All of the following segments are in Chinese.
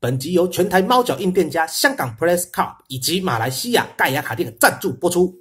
本集由全台猫脚印店家香港 Press Cup 以及马来西亚盖亚卡店赞助播出。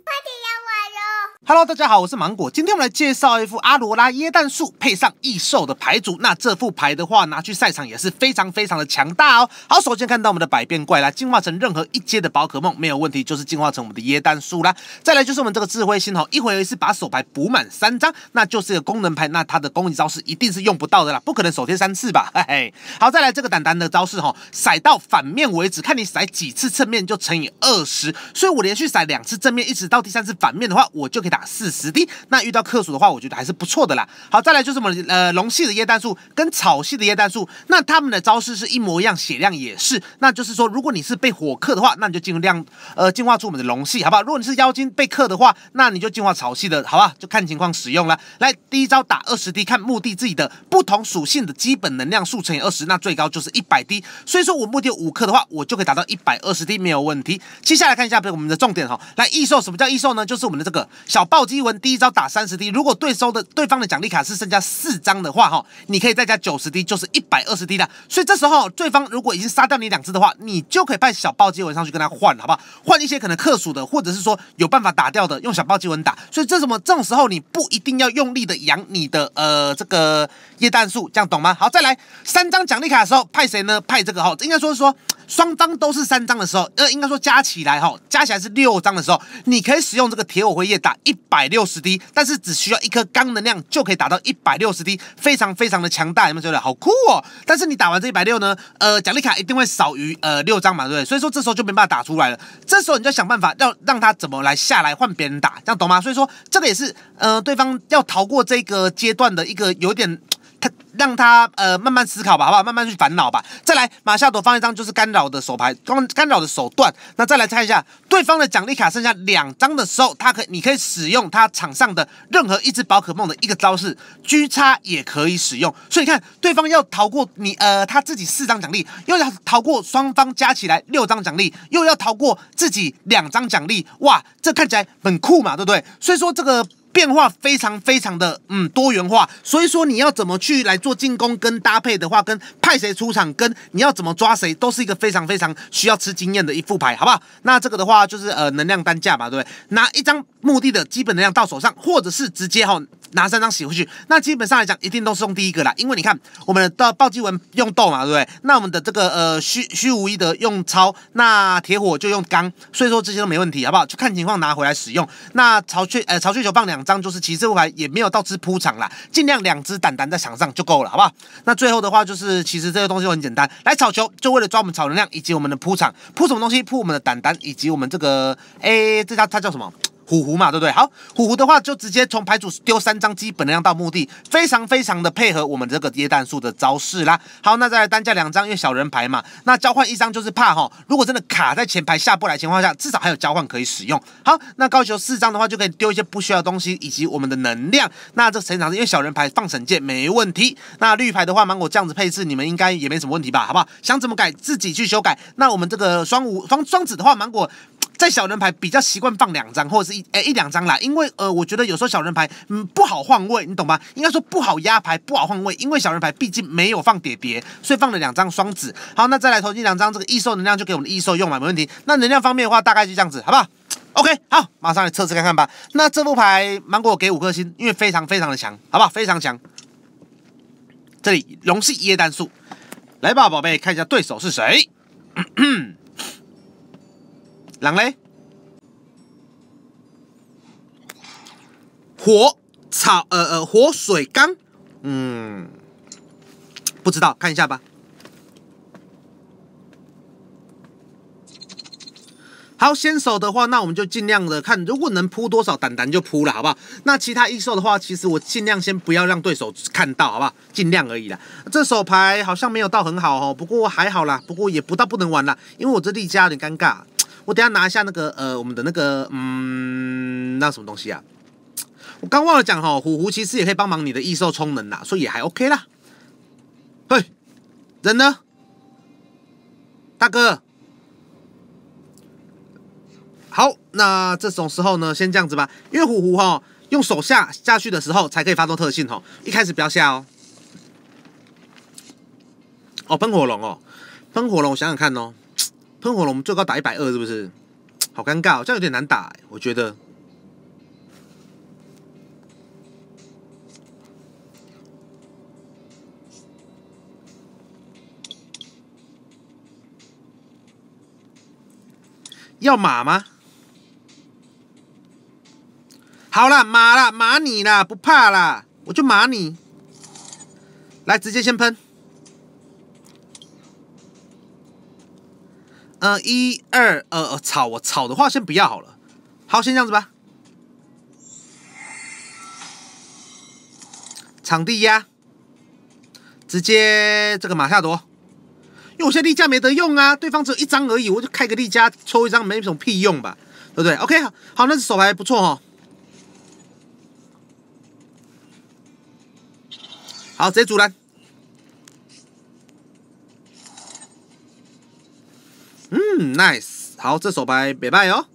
Hello，大家好，我是芒果。今天我们来介绍一副阿罗拉椰蛋树配上异兽的牌组。那这副牌的话，拿去赛场也是非常非常的强大哦。好，首先看到我们的百变怪啦，进化成任何一阶的宝可梦没有问题，就是进化成我们的椰蛋树啦。再来就是我们这个智慧星吼，一回合是把手牌补满三张，那就是一个功能牌，那它的攻击招式一定是用不到的啦，不可能手贴三次吧？嘿嘿。好，再来这个胆胆的招式吼，甩到反面为止，看你甩几次正面就乘以二十，所以我连续甩两次正面，一直到第三次反面的话，我就可以打四十滴。那遇到克数的话，我觉得还是不错的啦。好，再来就是我们呃龙系的椰蛋树跟草系的椰蛋树，那他们的招式是一模一样，血量也是。那就是说，如果你是被火克的话，那你就尽量呃进化出我们的龙系，好不好？如果你是妖精被克的话，那你就进化草系的，好吧？就看情况使用了。来，第一招打二十滴，看目的自己的不同属性的基本能量数乘以二十，那最高就是一百滴。所以说我目的有五克的话，我就可以达到一百二十滴，没有问题。接下来看一下我们的重点哈，来异兽，什么叫异兽呢？就是我们的这个小暴击文，第一招打三十滴，如果对收的对方的奖励卡是剩下四张的话哈，你可以再加九十滴，就是一百二十滴的。所以这时候对方如果已经杀掉你两只的话，你就可以派小暴击文上去跟他换，好不好？换一些可能克数的，或者是说有办法打掉的，用小暴击文打。所以这什么这种时候你不一定要用力的养你的呃这个液氮素，这样懂吗？好，再来三张奖励卡的时候派谁呢？派这个哈，应该说是说双方都是三张的时候，呃，应该说加起来哈，加起来是六张的时候，你可以使用这个铁火灰液打一百六十滴，但是只需要一颗钢能量就可以打到一百六十滴，非常非常的强大，有没有觉得好酷哦？但是你打完这一百六呢，呃，奖励卡一定会少于呃六张嘛，对不对？所以说这时候就没办法打出来了，这时候你就想办法要让他怎么来下来换别人打，这样懂吗？所以说这个也是呃对方要逃过这个阶段的一个有点。让他呃慢慢思考吧，好不好？慢慢去烦恼吧。再来，马夏朵放一张就是干扰的手牌，干干扰的手段。那再来看一下对方的奖励卡剩下两张的时候，他可你可以使用他场上的任何一只宝可梦的一个招式，狙叉也可以使用。所以你看，对方要逃过你呃他自己四张奖励，又要逃过双方加起来六张奖励，又要逃过自己两张奖励，哇，这看起来很酷嘛，对不对？所以说这个。变化非常非常的嗯多元化，所以说你要怎么去来做进攻跟搭配的话，跟派谁出场，跟你要怎么抓谁，都是一个非常非常需要吃经验的一副牌，好不好？那这个的话就是呃能量单价嘛，对不对？拿一张墓地的基本能量到手上，或者是直接哈拿三张洗回去，那基本上来讲一定都是用第一个啦，因为你看我们的暴击文用豆嘛，对不对？那我们的这个呃虚虚无一的用超，那铁火就用钢，所以说这些都没问题，好不好？就看情况拿回来使用。那巢穴呃巢穴球棒两。张就是其实这副牌也没有到支铺场啦，尽量两只胆胆在场上就够了，好不好？那最后的话就是，其实这个东西都很简单，来炒球就为了抓我们炒能量以及我们的铺场，铺什么东西？铺我们的胆胆以及我们这个，哎，这它它叫什么？虎狐嘛，对不对？好，虎狐的话就直接从牌组丢三张基本能量到墓地，非常非常的配合我们这个椰蛋树的招式啦。好，那再来单价两张，因为小人牌嘛，那交换一张就是怕哈，如果真的卡在前排下不来情况下，至少还有交换可以使用。好，那高球四张的话就可以丢一些不需要的东西以及我们的能量。那这成长是因为小人牌放神剑没问题。那绿牌的话，芒果这样子配置，你们应该也没什么问题吧？好不好？想怎么改自己去修改。那我们这个双五双双子的话，芒果。在小人牌比较习惯放两张或者是一诶一两张啦，因为呃我觉得有时候小人牌嗯不好换位，你懂吗？应该说不好压牌，不好换位，因为小人牌毕竟没有放叠叠，所以放了两张双子。好，那再来投进两张这个异兽能量，就给我们的异兽用嘛，没问题。那能量方面的话，大概就这样子，好不好？OK，好，马上来测试看看吧。那这副牌芒果给五颗星，因为非常非常的强，好不好？非常强。这里龙系椰蛋树，来吧，宝贝，看一下对手是谁。狼嘞，火草呃呃火水缸，嗯，不知道，看一下吧。好，先手的话，那我们就尽量的看，如果能铺多少胆胆就铺了，好不好？那其他异兽的话，其实我尽量先不要让对手看到，好不好？尽量而已啦。这手牌好像没有到很好哦，不过还好啦，不过也不到不能玩啦，因为我这力加有点尴尬。我等下拿一下那个呃，我们的那个嗯，那什么东西啊？我刚忘了讲哈，虎狐其实也可以帮忙你的异兽充能啦，所以也还 OK 啦。嘿，人呢？大哥。好，那这种时候呢，先这样子吧，因为虎狐哈用手下下去的时候才可以发动特性哈，一开始不要下哦。哦，喷火龙哦，喷火龙，我想想看哦，喷火龙最高打一百二，是不是？好尴尬，这样有点难打，我觉得。要马吗？好了，马了，马你啦，不怕啦，我就马你。来，直接先喷。呃，一二，呃呃，草，我草的话先不要好了。好，先这样子吧。场地压，直接这个马下夺。因为我现在立家没得用啊，对方只有一张而已，我就开个立家抽一张，没什么屁用吧，对不对？OK，好，好，那手牌不错哦。好，直接阻拦。嗯，nice，好，这手牌别败哦。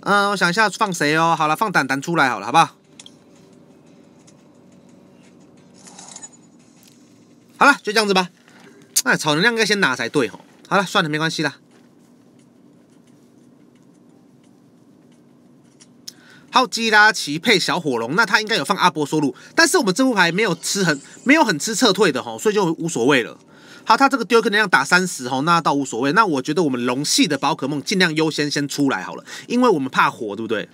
嗯，我想一下放谁哦。好了，放胆胆出来好了，好不好？好了，就这样子吧。哎，草能量应该先拿才对哦。好了，算了，没关系啦。好，基拉奇配小火龙，那他应该有放阿波索鲁，但是我们这副牌没有吃很没有很吃撤退的吼，所以就无所谓了。好，他这个丢能量打三十吼，那倒无所谓。那我觉得我们龙系的宝可梦尽量优先先出来好了，因为我们怕火，对不对？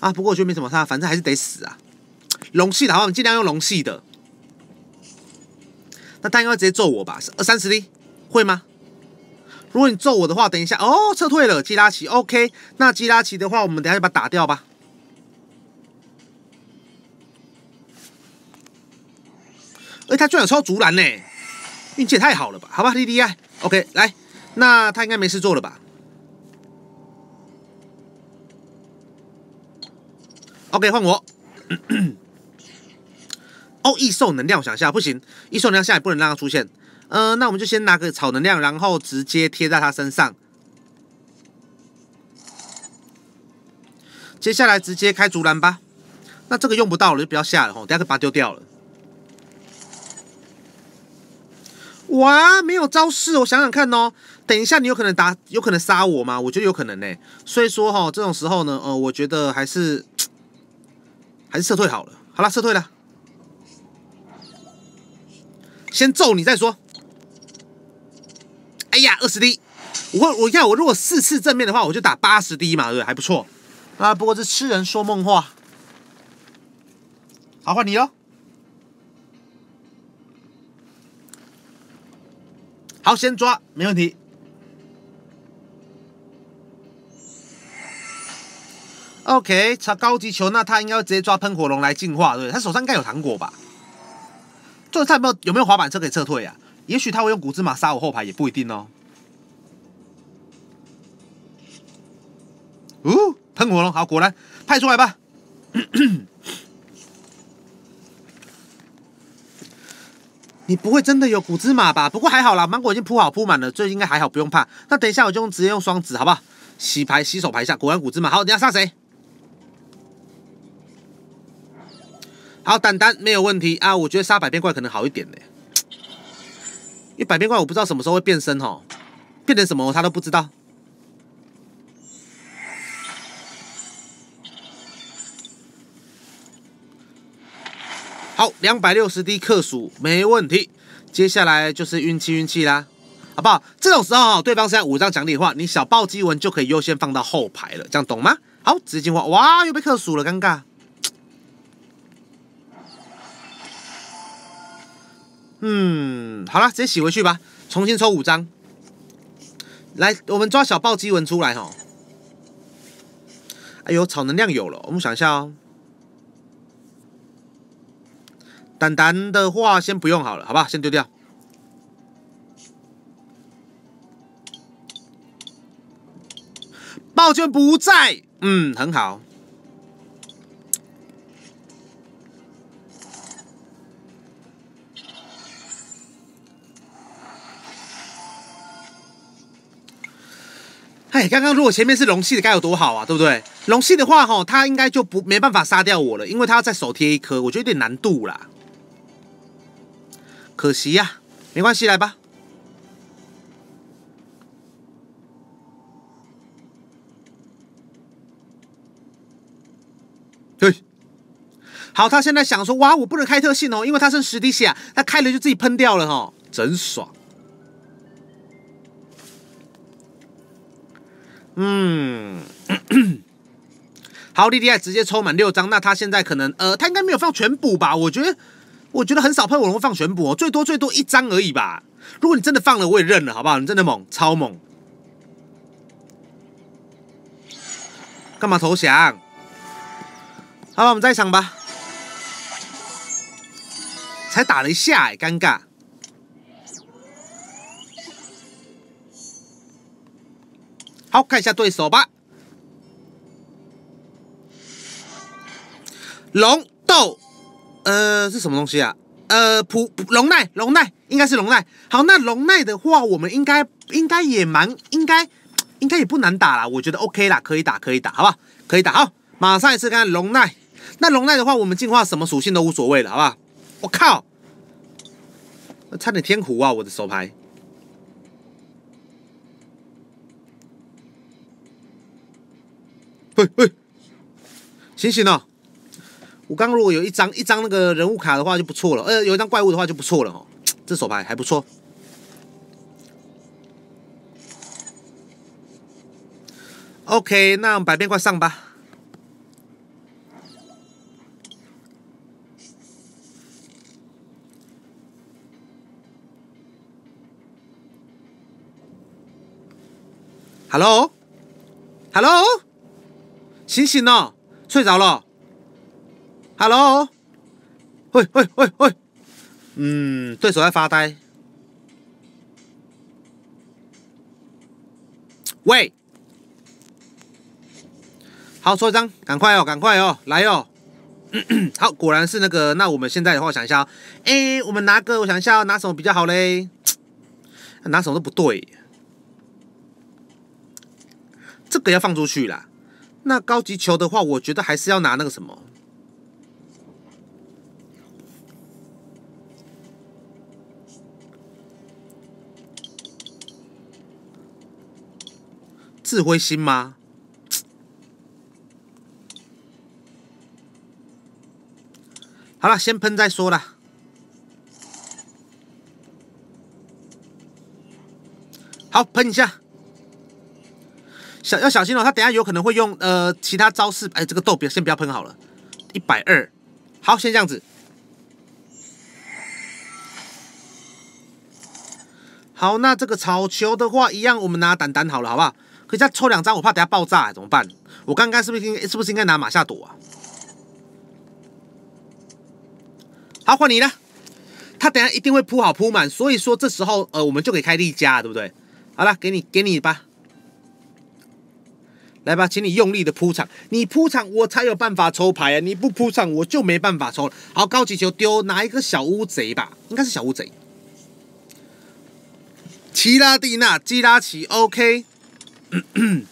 啊，不过我觉得没什么差，反正还是得死啊。龙系的话，我们尽量用龙系的。那他应该直接揍我吧？二三十滴会吗？如果你揍我的话，等一下哦，撤退了。基拉奇，OK。那基拉奇的话，我们等下就把它打掉吧。哎，他居然有超竹篮呢，运气也太好了吧？好吧，D D I，OK，来，那他应该没事做了吧？OK，换我。哦，异兽能量，我想一下，不行，异兽能量现在不能让它出现。呃，那我们就先拿个草能量，然后直接贴在它身上。接下来直接开竹篮吧。那这个用不到了，就不要下了吼，等下就把它丢掉了。哇，没有招式，我想想看哦。等一下，你有可能打，有可能杀我吗？我觉得有可能呢。所以说哈，这种时候呢，呃，我觉得还是还是撤退好了。好了，撤退了。先揍你再说。哎呀，二十滴，我我看我如果四次正面的话，我就打八十滴嘛，对不对？还不错啊。不过这痴人说梦话。好，换你喽。好，先抓，没问题。OK，查高级球，那他应该直接抓喷火龙来进化，对不对？他手上应该有糖果吧？这他有没有有没有滑板车可以撤退啊？也许他会用古兹马杀我后排，也不一定哦。哦，喷火龙，好，果然派出来吧。你不会真的有古兹马吧？不过还好啦，芒果已经铺好铺满了，这应该还好，不用怕。那等一下我就用直接用双子，好不好？洗牌洗手牌一下，果然古兹马。好，你要杀谁？好，胆胆没有问题啊！我觉得杀百变怪可能好一点呢，因为百变怪我不知道什么时候会变身哦，变成什么他都不知道。好，两百六十滴克数没问题，接下来就是运气运气啦，好不好？这种时候哈，对方现在五张奖励的话，你小暴击文就可以优先放到后排了，这样懂吗？好，直接进化，哇，又被克数了，尴尬。嗯，好了，直接洗回去吧，重新抽五张。来，我们抓小暴击文出来哈。哎呦，草能量有了，我们想一下哦。胆胆的话先不用好了，好吧，先丢掉。暴君不在，嗯，很好。哎，刚刚如果前面是龙系的，该有多好啊，对不对？龙系的话，哈，他应该就不没办法杀掉我了，因为他要再手贴一颗，我觉得有点难度啦。可惜呀，没关系，来吧。对，好，他现在想说，哇，我不能开特性哦，因为他剩十滴血，他开了就自己喷掉了哈，真爽。嗯，好，莉莉亚直接抽满六张，那他现在可能，呃，他应该没有放全补吧？我觉得，我觉得很少喷我会放全补哦，最多最多一张而已吧。如果你真的放了，我也认了，好不好？你真的猛，超猛。干嘛投降？好吧，我们再一场吧。才打了一下，哎，尴尬。好看一下对手吧。龙豆，呃，是什么东西啊？呃，普龙奈，龙奈应该是龙奈。好，那龙奈的话，我们应该应该也蛮应该应该也不难打啦，我觉得 OK 啦，可以打可以打，好不好？可以打。好，马上一次看龙奈。那龙奈的话，我们进化什么属性都无所谓了，好不好？我靠，差点天胡啊！我的手牌。喂喂，醒醒哦！我刚如果有一张一张那个人物卡的话就不错了，呃，有一张怪物的话就不错了哦。这手牌还不错。OK，那百变怪上吧。Hello，Hello。醒醒哦，睡着了。Hello，喂喂喂喂，嗯，对手在发呆。喂，好，抽一张，赶快哦，赶快哦，来哦。好，果然是那个。那我们现在的话，想一下，哎，我们拿个，我想一下，拿什么比较好嘞？拿什么都不对。这个要放出去啦。那高级球的话，我觉得还是要拿那个什么智慧心吗？好了，先喷再说了。好，喷一下。小要小心哦，他等下有可能会用呃其他招式。哎，这个豆别先不要喷好了，一百二，好，先这样子。好，那这个草球的话，一样我们拿胆胆好了，好不好？可以再抽两张，我怕等下爆炸，怎么办？我刚刚是不是应是不是应该拿马下躲啊？好，换你了。他等下一定会铺好铺满，所以说这时候呃我们就可以开利加，对不对？好了，给你给你吧。来吧，请你用力的铺场，你铺场我才有办法抽牌啊！你不铺场我就没办法抽了。好，高级球丢，拿一个小乌贼吧，应该是小乌贼。奇拉蒂娜，基拉奇，OK。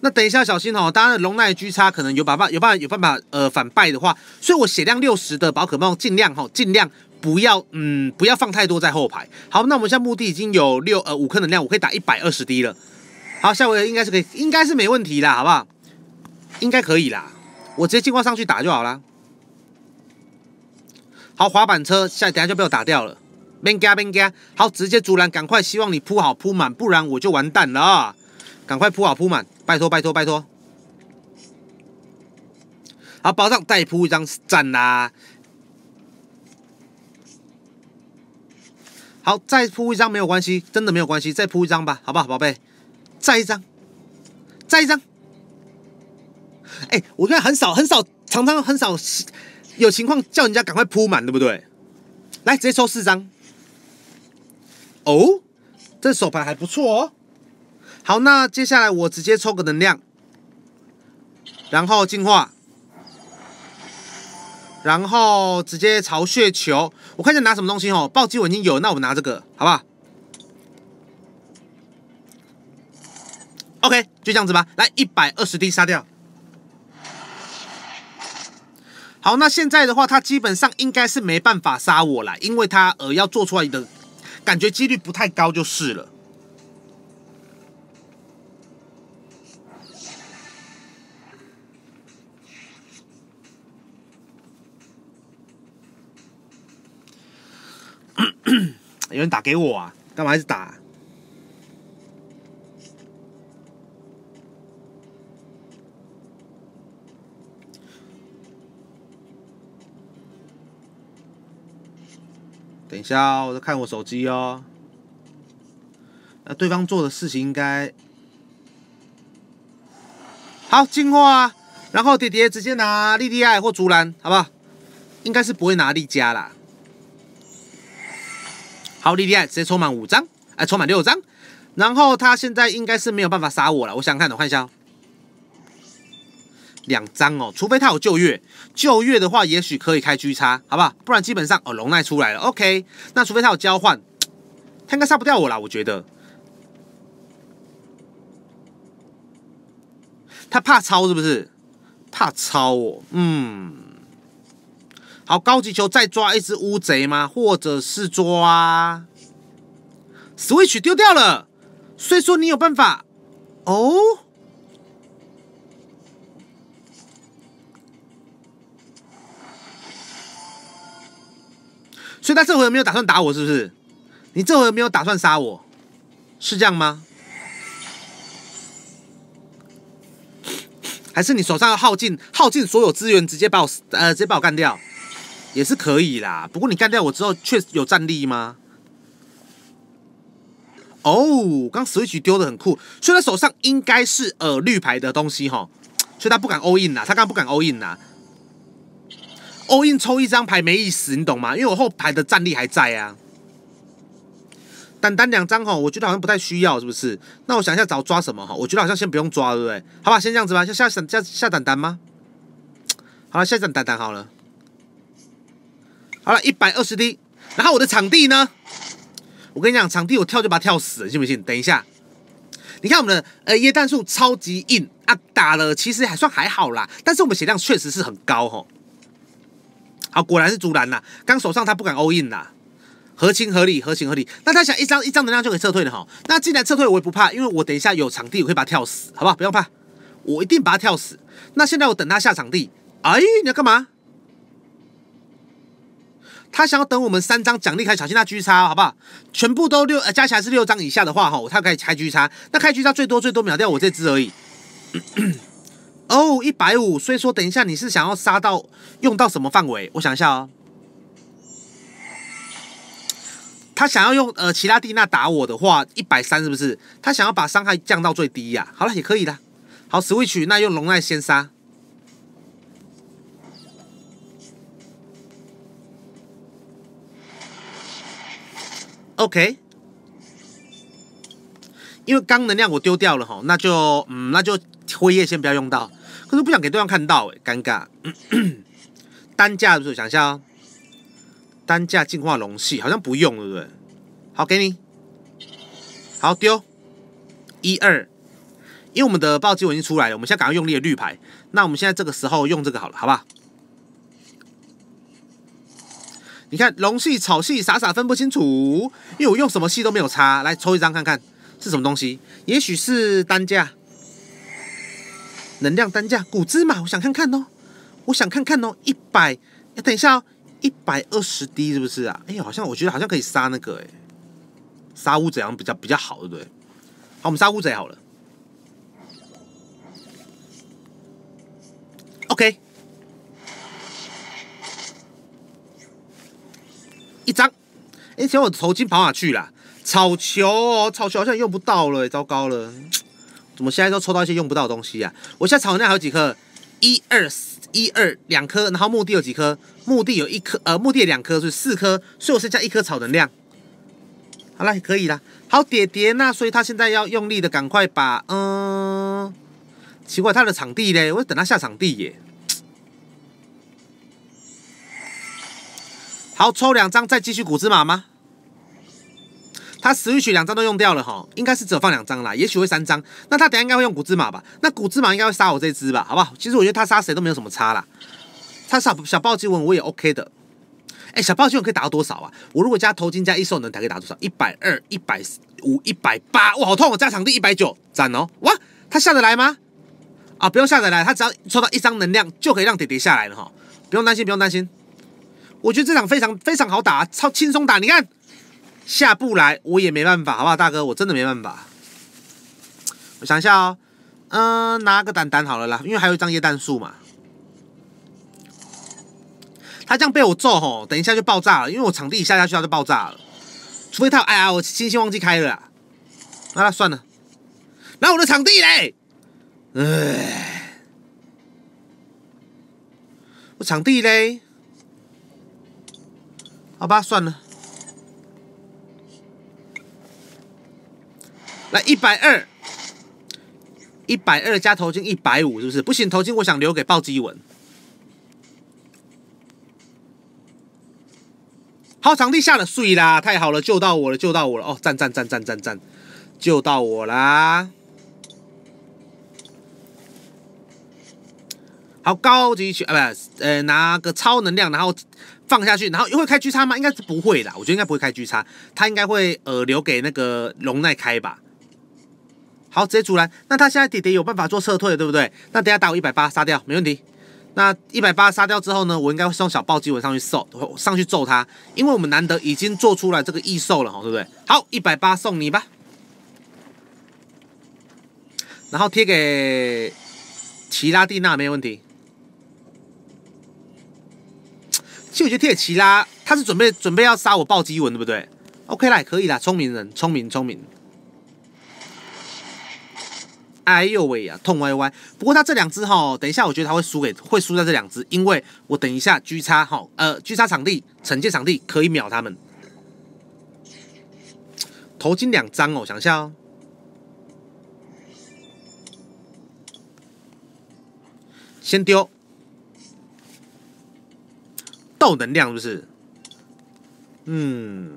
那等一下小心哦，当然龙奈狙叉可能有办法，有办法，有办法呃反败的话，所以我血量六十的宝可梦尽量哈，尽量。不要，嗯，不要放太多在后排。好，那我们现在目的已经有六呃五颗能量，我可以打一百二十滴了。好，下回应该是可以，应该是没问题啦，好不好？应该可以啦，我直接进化上去打就好啦。好，滑板车下等下就被我打掉了。边加边加，好，直接阻拦，赶快，希望你铺好铺满，不然我就完蛋了。赶快铺好铺满，拜托拜托拜托。好，保障再铺一张赞啦。好，再铺一张没有关系，真的没有关系，再铺一张吧，好不好，宝贝？再一张，再一张。哎，我看很少很少，常常很少有情况叫人家赶快铺满，对不对？来，直接抽四张。哦，这手牌还不错哦。好，那接下来我直接抽个能量，然后进化。然后直接巢穴球，我看一下拿什么东西哦。暴击我已经有，那我拿这个，好不好？OK，就这样子吧。来，一百二十滴杀掉。好，那现在的话，他基本上应该是没办法杀我啦，因为他呃要做出来的感觉几率不太高就是了。有人打给我啊？干嘛一直打？等一下，哦我在看我手机哦。那对方做的事情应该好进化，然后爹爹直接拿莉莉艾或竹篮，好不好？应该是不会拿莉佳啦。好，莉莉艾直接抽满五张，哎，抽满六张。然后他现在应该是没有办法杀我了。我想看，我看一下。哦两张哦，除非他有旧月，旧月的话也许可以开狙叉，好不好？不然基本上哦，龙奈出来了，OK。那除非他有交换，他应该杀不掉我啦，我觉得。他怕超是不是？怕超哦，嗯。好，高级球再抓一只乌贼吗？或者是抓 Switch 丢掉了？所以说你有办法哦。所以他这回没有打算打我，是不是？你这回没有打算杀我，是这样吗？还是你手上要耗尽耗尽所有资源，直接把我呃直接把我干掉，也是可以啦。不过你干掉我之后，确实有战力吗？哦，刚 Switch 丢的很酷，所以他手上应该是呃绿牌的东西哈，所以他不敢 all in 呐，他刚刚不敢 all in 呐。All in 抽一张牌没意思，你懂吗？因为我后排的战力还在啊。单单两张哈，我觉得好像不太需要，是不是？那我想一下，找抓什么哈？我觉得好像先不用抓，对不对？好吧，先这样子吧。下下下下单单吗？好了，下单单单好了。好了，一百二十滴。然后我的场地呢？我跟你讲，场地我跳就把它跳死了，信不信？等一下，你看我们的呃椰蛋树超级硬啊，打了其实还算还好啦，但是我们血量确实是很高哈。好，果然是竹篮呐！刚手上他不敢 all in 呐，合情合理，合情合理。那他想一张一张能量就可以撤退了哈。那既然撤退，我也不怕，因为我等一下有场地，我可以把他跳死，好不好？不用怕，我一定把他跳死。那现在我等他下场地。哎，你要干嘛？他想要等我们三张奖励开，小心他狙叉，好不好？全部都六，呃，加起来是六张以下的话，哈，他可以开狙叉。那开狙叉最多最多秒掉我这只而已。哦，一百五，所以说等一下你是想要杀到用到什么范围？我想一下哦。他想要用呃奇拉蒂娜打我的话，一百三是不是？他想要把伤害降到最低呀？好了，也可以的。好，switch，那用龙奈先杀。OK，因为刚能量我丢掉了哈，那就嗯，那就辉夜先不要用到。可是不想给对方看到，哎，尴尬。单价是不是？想一下哦，单价进化龙系好像不用，对不对？好，给你。好丢一二，因为我们的暴击我已经出来了，我们现在赶快用力的绿牌。那我们现在这个时候用这个好了，好吧？你看龙系草系傻傻分不清楚，因为我用什么系都没有差。来抽一张看看是什么东西，也许是单价。能量单价，谷芝麻，我想看看哦，我想看看哦，一百，哎，等一下哦，一百二十滴是不是啊？哎，好像我觉得好像可以杀那个，哎，杀乌贼好像比较比较好，对不对？好，我们杀乌贼好了。OK，一张，哎，请我头巾跑哪去了？草球哦，草球好像用不到了，糟糕了。怎么现在都抽到一些用不到的东西啊？我现在草能量还有几颗？一二一二两颗，然后墓地有几颗？墓地有一颗，呃，墓地两颗，是四颗，所以我剩下一颗草能量。好了，可以了。好，爹爹，那所以他现在要用力的赶快把，嗯，奇怪，他的场地嘞，我等他下场地耶。好，抽两张，再继续古芝麻吗？他 switch 两张都用掉了哈，应该是只有放两张啦，也许会三张。那他等下应该会用古之马吧？那古之马应该会杀我这只吧？好不好？其实我觉得他杀谁都没有什么差啦。他小小暴击文我也 OK 的。哎，小暴击文可以打到多少啊？我如果加头巾加异兽能，才可以打多少？一百二、一百五、一百八，哇，好痛！我加场地一百九，赞哦！哇，他下得来吗？啊，不用下得来，他只要抽到一张能量就可以让爹爹下来了哈，不用担心，不用担心。我觉得这场非常非常好打，超轻松打。你看下不来，我也没办法，好不好，大哥？我真的没办法。我想一下哦，嗯，拿个蛋蛋好了啦，因为还有一张液氮树嘛。他这样被我揍吼，等一下就爆炸了，因为我场地一下下去他就爆炸了。除非他哎呀，我星星忘记开了，那算了。那我的场地嘞？哎，我场地嘞？好吧，算了。来一百二，一百二加头巾一百五，是不是？不行，头巾我想留给暴击文。好，场地下了水啦，太好了，救到我了，救到我了！哦，赞赞赞赞赞赞，救到我啦！好，高级去啊，不，呃，拿个超能量，然后放下去，然后会开巨叉吗？应该是不会的，我觉得应该不会开巨叉，他应该会呃留给那个龙奈开吧。好，直接阻拦。那他现在爹爹有办法做撤退，对不对？那等下打我一百八杀掉，没问题。那一百八杀掉之后呢，我应该会送小暴击文上去揍，上去揍他，因为我们难得已经做出来这个异兽了，哈，对不对？好，一百八送你吧，然后贴给奇拉蒂娜没有问题。其实我觉得贴给奇拉，他是准备准备要杀我暴击文，对不对？OK 啦，可以啦，聪明人，聪明聪明。哎呦喂呀，痛歪歪！不过他这两只哈，等一下我觉得他会输给，会输在这两只，因为我等一下狙叉哈，呃，狙叉场地、惩戒场地可以秒他们。头巾两张哦，想一下哦，先丢，斗能量是不是？嗯。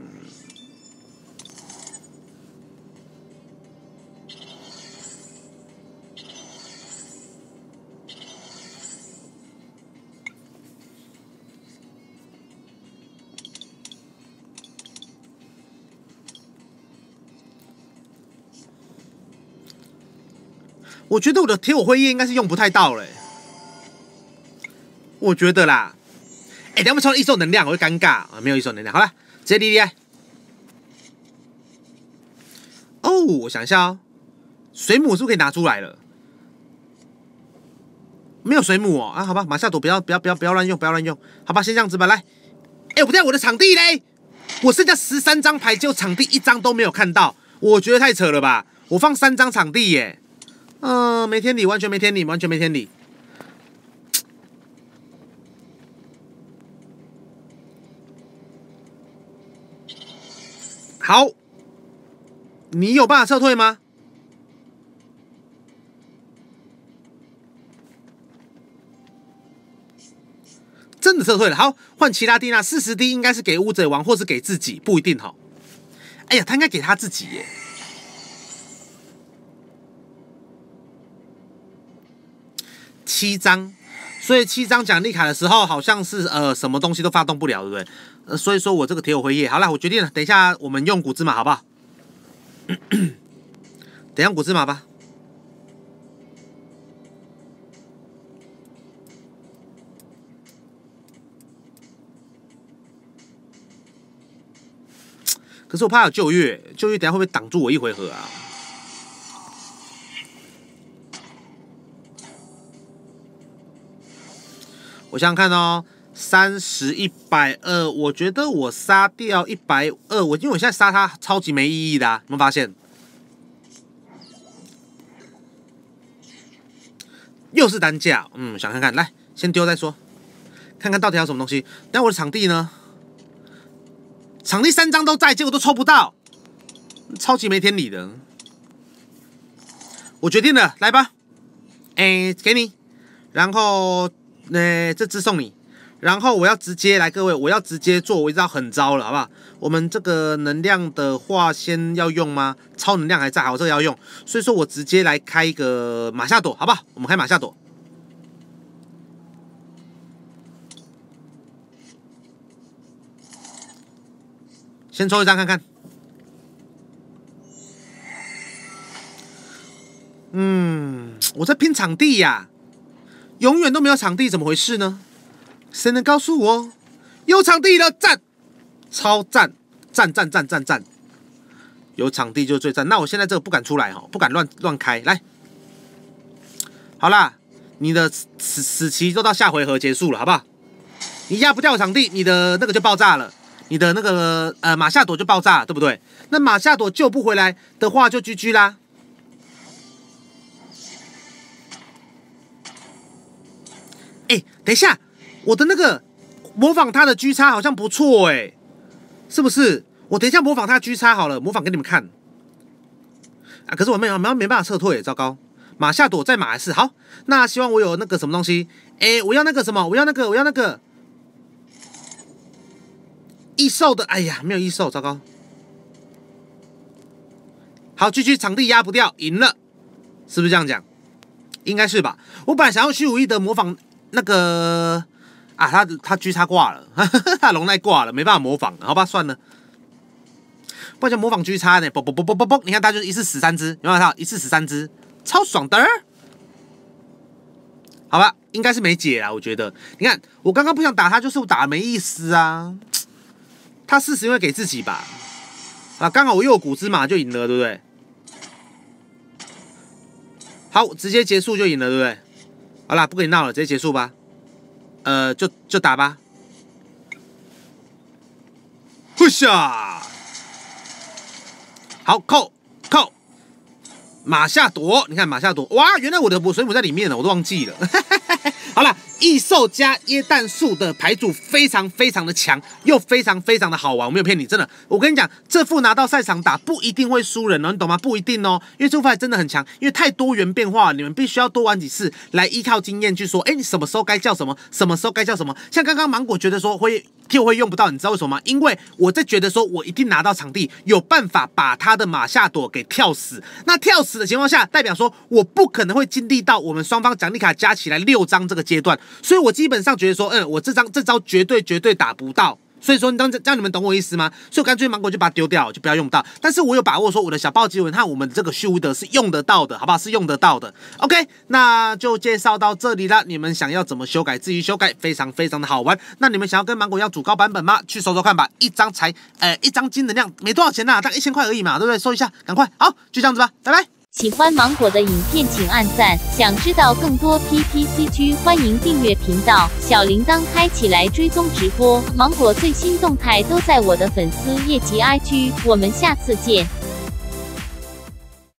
我觉得我的铁火辉夜应该是用不太到嘞，我觉得啦，哎，等下抽一手能量，我会尴尬。啊，没有一手能量，好了，直接 D D I。哦，我想一下哦，水母是不是可以拿出来了？没有水母哦，啊，好吧，马下朵不要不要不要不要乱用，不要乱用，好吧，先这样子吧，来，哎，不在，我的场地嘞，我剩下十三张牌，就场地一张都没有看到，我觉得太扯了吧，我放三张场地耶。嗯，没天理，完全没天理，完全没天理。好，你有办法撤退吗？真的撤退了。好，换其他滴，那四十滴应该是给乌贼王，或是给自己，不一定哈。哎呀，他应该给他自己耶。七张，所以七张奖励卡的时候，好像是呃什么东西都发动不了，对不对？呃，所以说我这个铁火辉夜，好了，我决定了，等一下我们用古芝麻，好不好？等下古芝麻吧。可是我怕有旧月，旧月等下会不会挡住我一回合啊？我想想看哦，三十一百二，我觉得我杀掉一百二，我因为我现在杀他超级没意义的，有没有发现？又是单价，嗯，想看看，来先丢再说，看看到底有什么东西。但我的场地呢？场地三张都在，结果都抽不到，超级没天理的。我决定了，来吧，哎，给你，然后。那，这只送你。然后我要直接来，各位，我要直接做，我知道很糟了，好不好？我们这个能量的话，先要用吗？超能量还在，好，这个要用。所以说我直接来开一个马夏朵，好不好？我们开马夏朵。先抽一张看看。嗯，我在拼场地呀、永远都没有场地，怎么回事呢？谁能告诉我？有场地了，赞，超赞，赞赞赞赞赞！有场地就最赞。那我现在这个不敢出来哈，不敢乱乱开。来，好啦，你的死死期都到下回合结束了，好不好？你压不掉场地，你的那个就爆炸了，你的那个呃马夏朵就爆炸，对不对？那马夏朵救不回来的话，就 GG 啦。等一下，我的那个模仿他的狙叉好像不错哎，是不是？我等一下模仿他狙叉好了，模仿给你们看。啊，可是我没有没没办法撤退，糟糕！马下朵在马还是好？那希望我有那个什么东西？哎，我要那个什么？我要那个，我要那个异兽的。哎呀，没有异兽，糟糕！好，继续场地压不掉，赢了，是不是这样讲？应该是吧？我本来想要虚无一的模仿。那个啊，他他狙叉挂了，他龙奈挂了，没办法模仿，好吧，算了。不然就模仿狙叉呢，啵啵啵啵啵啵，你看他就是一次死三只，有没有看？一次死三只，超爽的。好吧，应该是没解啊，我觉得。你看我刚刚不想打他，就是我打没意思啊。他四十因为给自己吧，啊，刚好我又有古之马就赢了，对不对？好，直接结束就赢了，对不对？好啦，不跟你闹了，直接结束吧。呃，就就打吧。呼下，好扣扣，马夏朵，你看马夏朵，哇，原来我的我水母在里面了，我都忘记了。好了。异兽加椰蛋树的牌组非常非常的强，又非常非常的好玩。我没有骗你，真的。我跟你讲，这副拿到赛场打不一定会输人哦，你懂吗？不一定哦，因为这副牌真的很强，因为太多元变化，你们必须要多玩几次来依靠经验去说，哎，你什么时候该叫什么，什么时候该叫什么。像刚刚芒果觉得说会就会用不到，你知道为什么吗？因为我在觉得说我一定拿到场地，有办法把他的马夏朵给跳死。那跳死的情况下，代表说我不可能会经历到我们双方奖励卡加起来六张这个阶段。所以我基本上觉得说，嗯，我这张这招绝对绝对打不到。所以说，当这样你们懂我意思吗？所以我干脆芒果就把它丢掉，就不要用到。但是我有把握说，我的小暴击文和我们这个虚无的是用得到的，好不好？是用得到的。OK，那就介绍到这里了。你们想要怎么修改，自己修改，非常非常的好玩。那你们想要跟芒果要主高版本吗？去搜搜看吧，一张才，呃，一张金能量没多少钱呐，大概一千块而已嘛，对不对？搜一下，赶快，好，就这样子吧，拜拜。喜欢芒果的影片，请按赞。想知道更多 PPCG，欢迎订阅频道，小铃铛开起来追踪直播。芒果最新动态都在我的粉丝页及 IG，我们下次见。